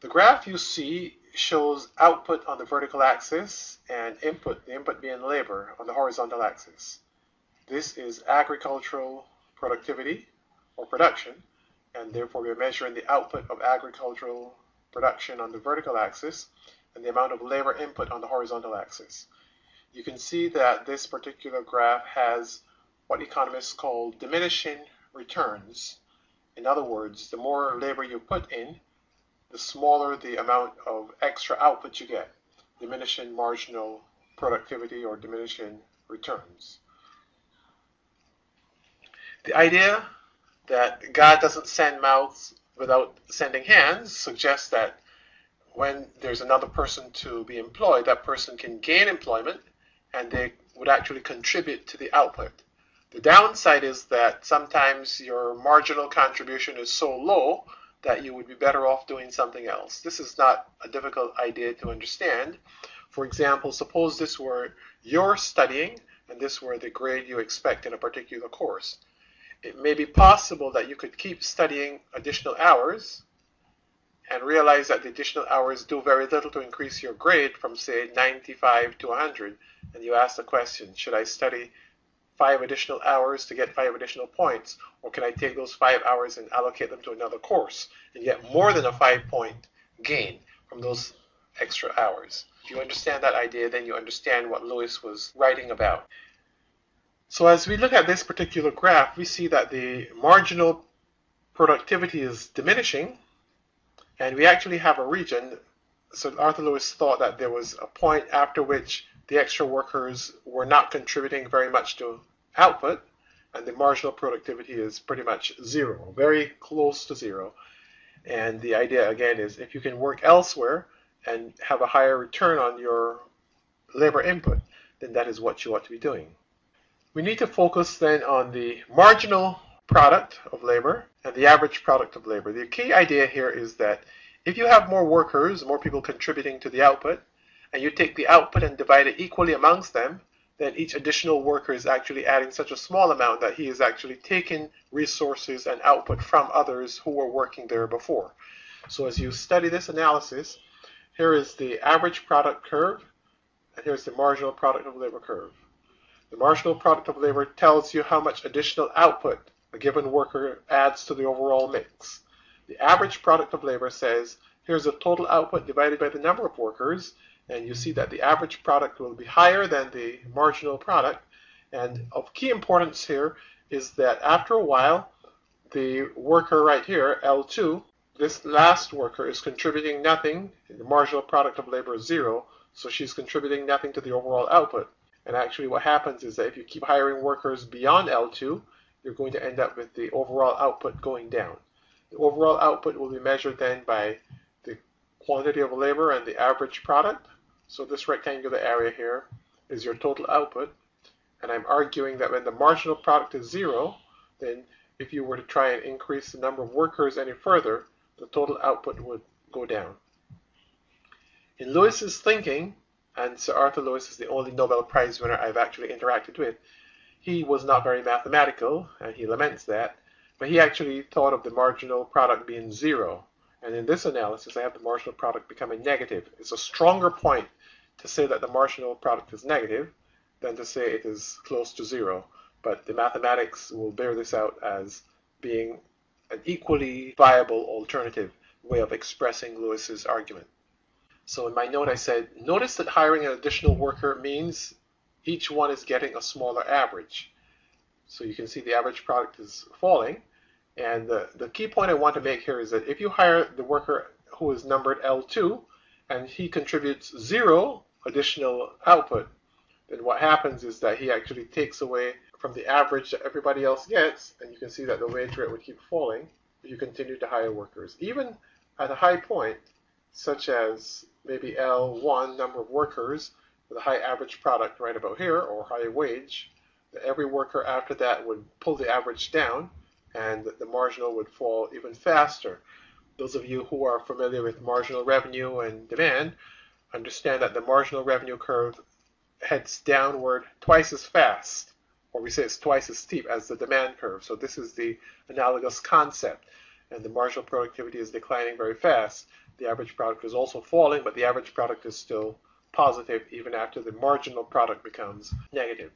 The graph you see shows output on the vertical axis and input, the input being labor, on the horizontal axis. This is agricultural productivity or production, and therefore we're measuring the output of agricultural production on the vertical axis and the amount of labor input on the horizontal axis. You can see that this particular graph has what economists call diminishing returns. In other words, the more labor you put in, the smaller the amount of extra output you get, diminishing marginal productivity or diminishing returns. The idea that God doesn't send mouths without sending hands suggests that when there's another person to be employed, that person can gain employment and they would actually contribute to the output. The downside is that sometimes your marginal contribution is so low that you would be better off doing something else. This is not a difficult idea to understand. For example, suppose this were your studying and this were the grade you expect in a particular course. It may be possible that you could keep studying additional hours and realize that the additional hours do very little to increase your grade from say 95 to 100 and you ask the question should I study five additional hours to get five additional points or can I take those five hours and allocate them to another course and get more than a five point gain from those extra hours if you understand that idea then you understand what Lewis was writing about so as we look at this particular graph we see that the marginal productivity is diminishing and we actually have a region. So Arthur Lewis thought that there was a point after which the extra workers were not contributing very much to output, and the marginal productivity is pretty much zero, very close to zero. And the idea again is if you can work elsewhere and have a higher return on your labor input, then that is what you ought to be doing. We need to focus then on the marginal product of labor and the average product of labor. The key idea here is that if you have more workers, more people contributing to the output, and you take the output and divide it equally amongst them, then each additional worker is actually adding such a small amount that he is actually taking resources and output from others who were working there before. So as you study this analysis, here is the average product curve, and here's the marginal product of labor curve. The marginal product of labor tells you how much additional output a given worker adds to the overall mix. The average product of labor says, here's the total output divided by the number of workers, and you see that the average product will be higher than the marginal product. And of key importance here is that after a while, the worker right here, L2, this last worker is contributing nothing. The marginal product of labor is zero, so she's contributing nothing to the overall output. And actually what happens is that if you keep hiring workers beyond L2, you're going to end up with the overall output going down. The overall output will be measured then by the quantity of labor and the average product. So this rectangular area here is your total output. And I'm arguing that when the marginal product is zero, then if you were to try and increase the number of workers any further, the total output would go down. In Lewis's thinking, and Sir Arthur Lewis is the only Nobel Prize winner I've actually interacted with, he was not very mathematical, and he laments that, but he actually thought of the marginal product being zero. And in this analysis, I have the marginal product becoming negative. It's a stronger point to say that the marginal product is negative than to say it is close to zero. But the mathematics will bear this out as being an equally viable alternative way of expressing Lewis's argument. So in my note I said, notice that hiring an additional worker means each one is getting a smaller average. So you can see the average product is falling. And the, the key point I want to make here is that if you hire the worker who is numbered L2 and he contributes zero additional output, then what happens is that he actually takes away from the average that everybody else gets, and you can see that the wage rate would keep falling if you continue to hire workers. Even at a high point, such as maybe L1, number of workers, with a high average product right about here or high wage, every worker after that would pull the average down and the marginal would fall even faster. Those of you who are familiar with marginal revenue and demand understand that the marginal revenue curve heads downward twice as fast, or we say it's twice as steep as the demand curve. So this is the analogous concept. And the marginal productivity is declining very fast. the average product is also falling, but the average product is still positive even after the marginal product becomes negative.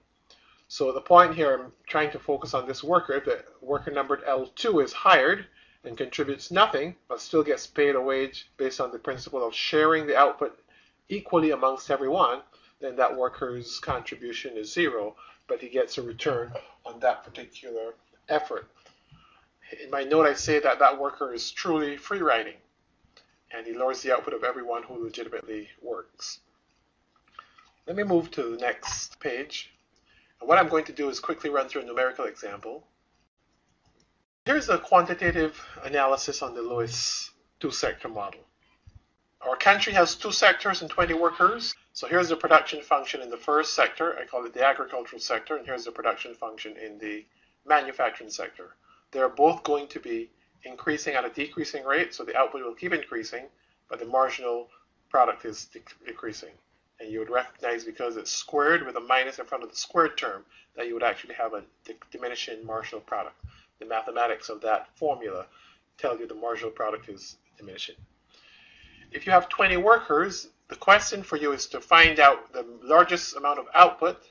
So the point here, I'm trying to focus on this worker. If the worker numbered L2 is hired and contributes nothing, but still gets paid a wage based on the principle of sharing the output equally amongst everyone, then that worker's contribution is zero, but he gets a return on that particular effort. In my note, I say that that worker is truly free riding, and he lowers the output of everyone who legitimately works. Let me move to the next page. And what I'm going to do is quickly run through a numerical example. Here's a quantitative analysis on the Lewis two-sector model. Our country has two sectors and 20 workers. So here's the production function in the first sector. I call it the agricultural sector. And here's the production function in the manufacturing sector. They're both going to be increasing at a decreasing rate. So the output will keep increasing, but the marginal product is decreasing. And you would recognize because it's squared with a minus in front of the squared term that you would actually have a diminishing marginal product. The mathematics of that formula tell you the marginal product is diminishing. If you have 20 workers, the question for you is to find out the largest amount of output,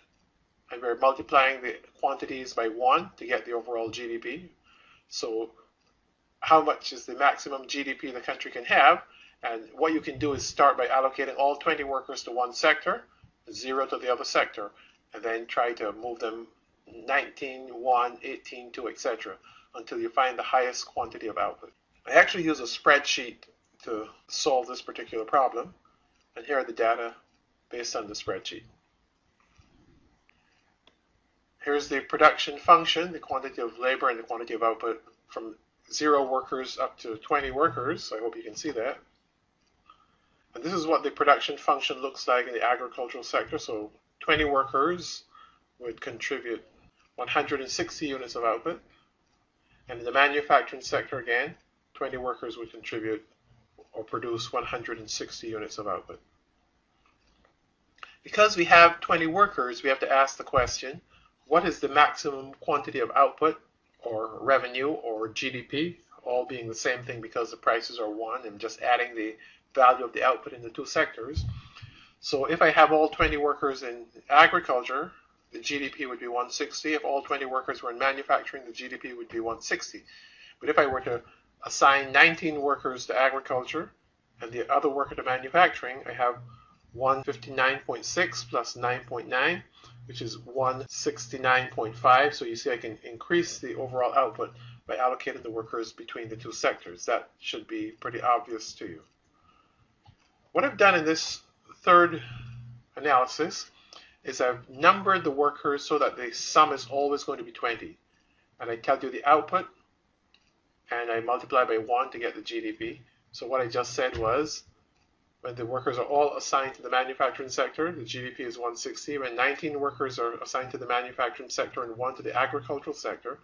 and we're multiplying the quantities by 1 to get the overall GDP. So how much is the maximum GDP the country can have? And what you can do is start by allocating all 20 workers to one sector, 0 to the other sector, and then try to move them 19, 1, 18, 2, etc. until you find the highest quantity of output. I actually use a spreadsheet to solve this particular problem. And here are the data based on the spreadsheet. Here's the production function, the quantity of labor and the quantity of output from zero workers up to 20 workers. I hope you can see that. And this is what the production function looks like in the agricultural sector. So 20 workers would contribute 160 units of output. And in the manufacturing sector again, 20 workers would contribute or produce 160 units of output. Because we have 20 workers, we have to ask the question, what is the maximum quantity of output or revenue or GDP, all being the same thing because the prices are one and just adding the value of the output in the two sectors. So if I have all 20 workers in agriculture, the GDP would be 160. If all 20 workers were in manufacturing, the GDP would be 160. But if I were to assign 19 workers to agriculture and the other worker to manufacturing, I have 159.6 plus 9.9, which is 169.5. So you see I can increase the overall output by allocating the workers between the two sectors. That should be pretty obvious to you. What I've done in this third analysis is I've numbered the workers so that the sum is always going to be 20. And I tell you the output and I multiply by 1 to get the GDP. So what I just said was when the workers are all assigned to the manufacturing sector, the GDP is 160. When 19 workers are assigned to the manufacturing sector and 1 to the agricultural sector,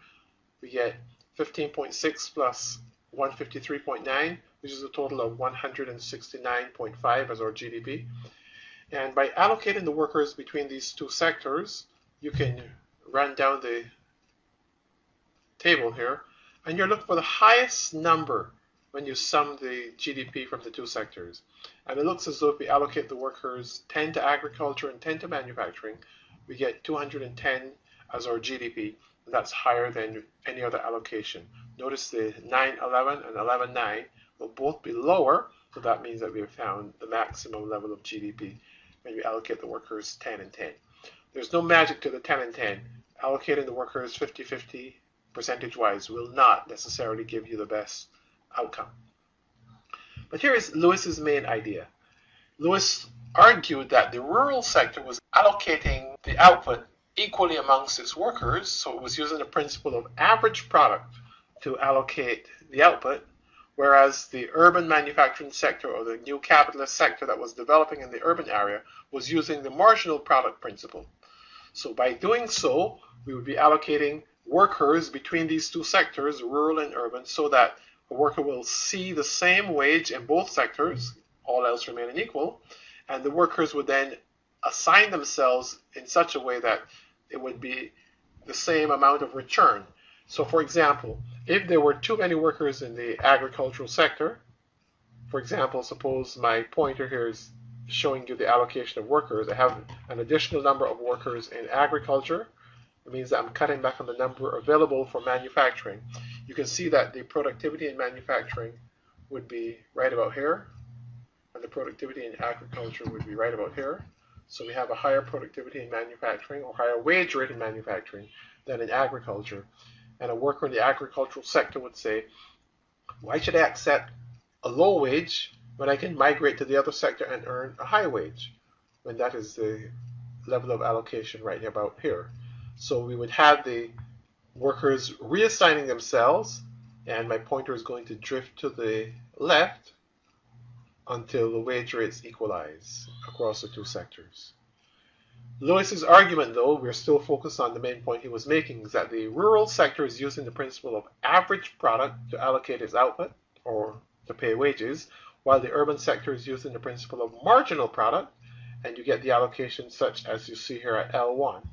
we get 15.6 plus 153.9, which is a total of 169.5 as our GDP. And by allocating the workers between these two sectors, you can run down the table here and you're looking for the highest number when you sum the GDP from the two sectors. And it looks as though if we allocate the workers 10 to agriculture and 10 to manufacturing, we get 210 as our GDP. And that's higher than any other allocation. Notice the 911 and 119 will both be lower, so that means that we have found the maximum level of GDP when we allocate the workers 10 and 10. There's no magic to the 10 and 10. Allocating the workers 50-50 percentage-wise will not necessarily give you the best outcome. But here is Lewis's main idea. Lewis argued that the rural sector was allocating the output equally amongst its workers, so it was using the principle of average product to allocate the output, whereas the urban manufacturing sector or the new capitalist sector that was developing in the urban area was using the marginal product principle. So by doing so, we would be allocating workers between these two sectors, rural and urban, so that a worker will see the same wage in both sectors, all else remaining equal, and the workers would then assign themselves in such a way that it would be the same amount of return. So for example, if there were too many workers in the agricultural sector, For example, suppose my pointer here is showing you the allocation of workers. I have an additional number of workers in agriculture. It means that I'm cutting back on the number available for manufacturing. You can see that the productivity in manufacturing would be right about here, and the productivity in agriculture would be right about here. So we have a higher productivity in manufacturing or higher wage rate in manufacturing than in agriculture. And a worker in the agricultural sector would say, why should I accept a low wage when I can migrate to the other sector and earn a high wage? When that is the level of allocation right about here. So we would have the workers reassigning themselves and my pointer is going to drift to the left until the wage rates equalize across the two sectors. Lewis's argument, though, we're still focused on the main point he was making, is that the rural sector is using the principle of average product to allocate its output or to pay wages, while the urban sector is using the principle of marginal product, and you get the allocation such as you see here at L1.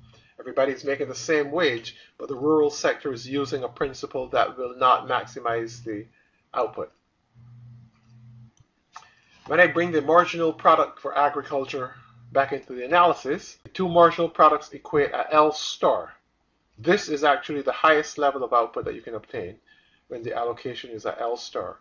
Everybody's making the same wage, but the rural sector is using a principle that will not maximize the output. When I bring the marginal product for agriculture back into the analysis, the two marginal products equate at L star. This is actually the highest level of output that you can obtain when the allocation is at L star.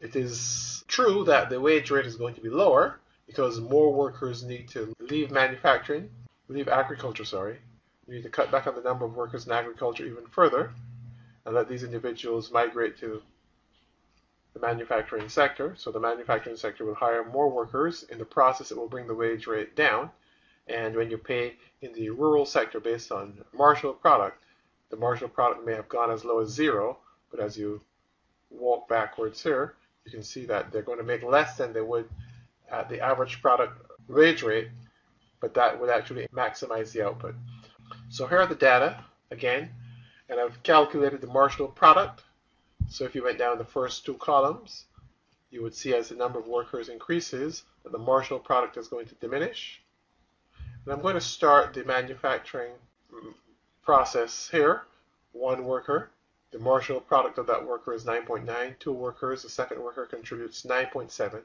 It is true that the wage rate is going to be lower because more workers need to leave manufacturing, leave agriculture, sorry. We need to cut back on the number of workers in agriculture even further and let these individuals migrate to the manufacturing sector. So the manufacturing sector will hire more workers. In the process, it will bring the wage rate down. And when you pay in the rural sector based on marginal product, the marginal product may have gone as low as zero, but as you walk backwards here, you can see that they're going to make less than they would at the average product wage rate, but that would actually maximize the output. So here are the data again, and I've calculated the marginal product so if you went down the first two columns, you would see as the number of workers increases that the marginal product is going to diminish. And I'm going to start the manufacturing process here. One worker, the marginal product of that worker is 9.9. Two workers, the second worker contributes 9.7.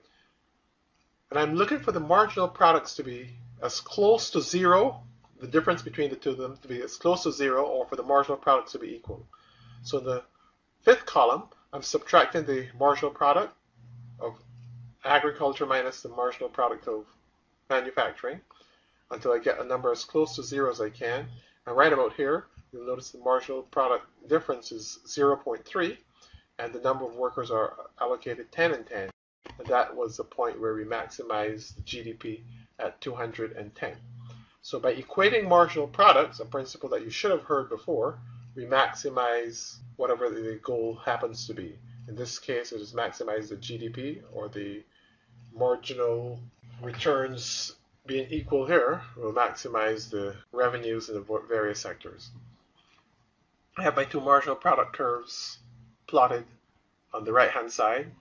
And I'm looking for the marginal products to be as close to zero, the difference between the two of them to be as close to zero, or for the marginal products to be equal. So in the fifth column, I'm subtracting the marginal product of agriculture minus the marginal product of manufacturing until I get a number as close to zero as I can. And right about here, you'll notice the marginal product difference is 0.3 and the number of workers are allocated 10 and 10. And that was the point where we maximized the GDP at 210. So by equating marginal products, a principle that you should have heard before, we maximize whatever the goal happens to be. In this case, it is maximize the GDP or the marginal returns being equal here we'll maximize the revenues in the various sectors. I have my two marginal product curves plotted on the right hand side.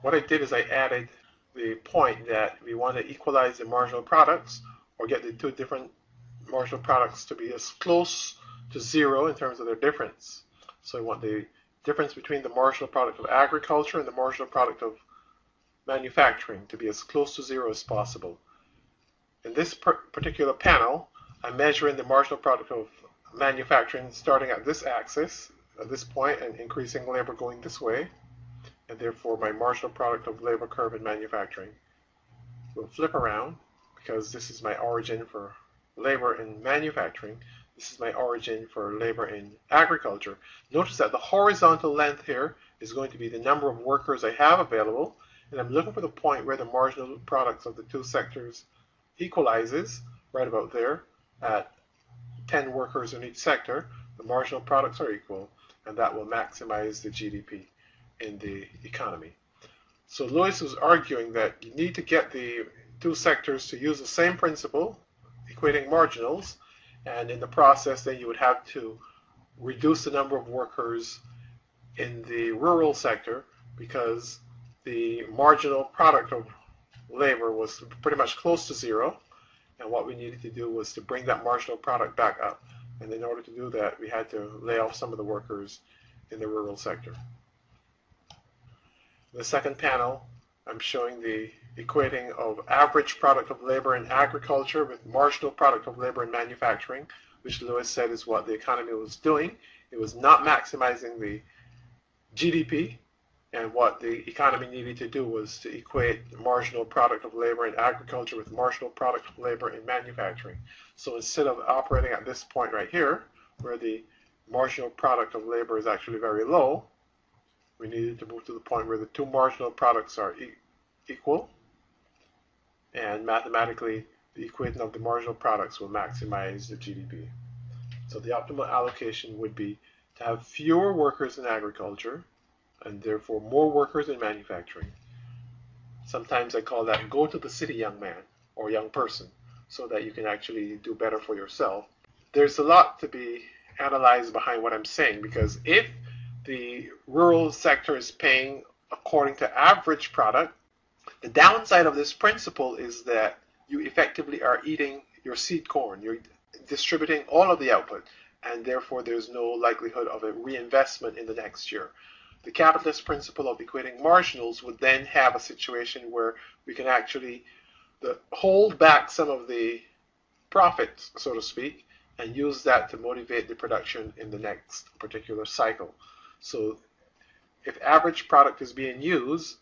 What I did is I added the point that we want to equalize the marginal products or get the two different marginal products to be as close to zero in terms of their difference. So we want the difference between the marginal product of agriculture and the marginal product of manufacturing to be as close to zero as possible. In this particular panel, I'm measuring the marginal product of manufacturing starting at this axis, at this point, and increasing labor going this way. And therefore, my marginal product of labor curve in manufacturing will flip around because this is my origin for labor in manufacturing. This is my origin for labor in agriculture. Notice that the horizontal length here is going to be the number of workers I have available, and I'm looking for the point where the marginal products of the two sectors equalizes, right about there, at 10 workers in each sector. The marginal products are equal, and that will maximize the GDP in the economy. So Lewis was arguing that you need to get the two sectors to use the same principle, equating marginals, and in the process, then you would have to reduce the number of workers in the rural sector because the marginal product of labor was pretty much close to zero. And what we needed to do was to bring that marginal product back up. And in order to do that, we had to lay off some of the workers in the rural sector. The second panel I'm showing the equating of average product of labor in agriculture with marginal product of labor in manufacturing, which Lewis said is what the economy was doing. It was not maximizing the GDP, and what the economy needed to do was to equate the marginal product of labor in agriculture with marginal product of labor in manufacturing. So instead of operating at this point right here, where the marginal product of labor is actually very low, we needed to move to the point where the two marginal products are e equal, and mathematically the equation of the marginal products will maximize the GDP. So the optimal allocation would be to have fewer workers in agriculture and therefore more workers in manufacturing. Sometimes I call that go to the city young man or young person so that you can actually do better for yourself. There's a lot to be analyzed behind what I'm saying because if the rural sector is paying according to average product, the downside of this principle is that you effectively are eating your seed corn. You're distributing all of the output and therefore there's no likelihood of a reinvestment in the next year. The capitalist principle of equating marginals would then have a situation where we can actually the, hold back some of the profits, so to speak, and use that to motivate the production in the next particular cycle. So if average product is being used,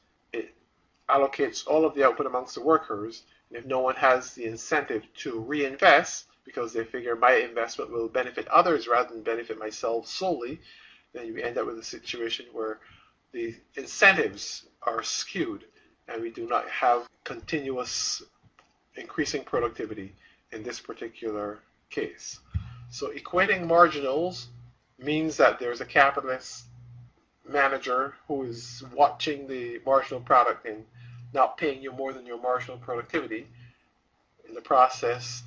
allocates all of the output amongst the workers. And if no one has the incentive to reinvest, because they figure my investment will benefit others rather than benefit myself solely, then you end up with a situation where the incentives are skewed and we do not have continuous increasing productivity in this particular case. So equating marginals means that there's a capitalist manager who is watching the marginal product and not paying you more than your marginal productivity. In the process,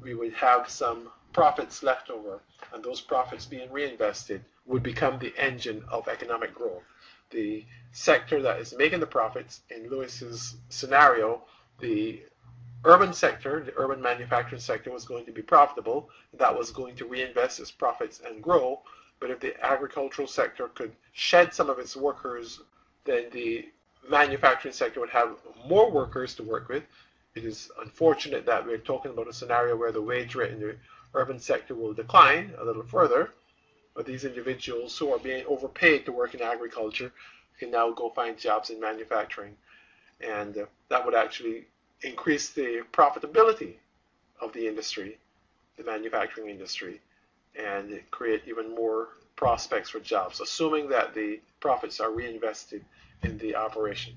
we would have some profits left over, and those profits being reinvested would become the engine of economic growth. The sector that is making the profits in Lewis's scenario, the urban sector, the urban manufacturing sector was going to be profitable. That was going to reinvest its profits and grow. But if the agricultural sector could shed some of its workers, then the manufacturing sector would have more workers to work with, it is unfortunate that we're talking about a scenario where the wage rate in the urban sector will decline a little further, but these individuals who are being overpaid to work in agriculture can now go find jobs in manufacturing. And uh, that would actually increase the profitability of the industry, the manufacturing industry, and create even more prospects for jobs, assuming that the profits are reinvested in the operation.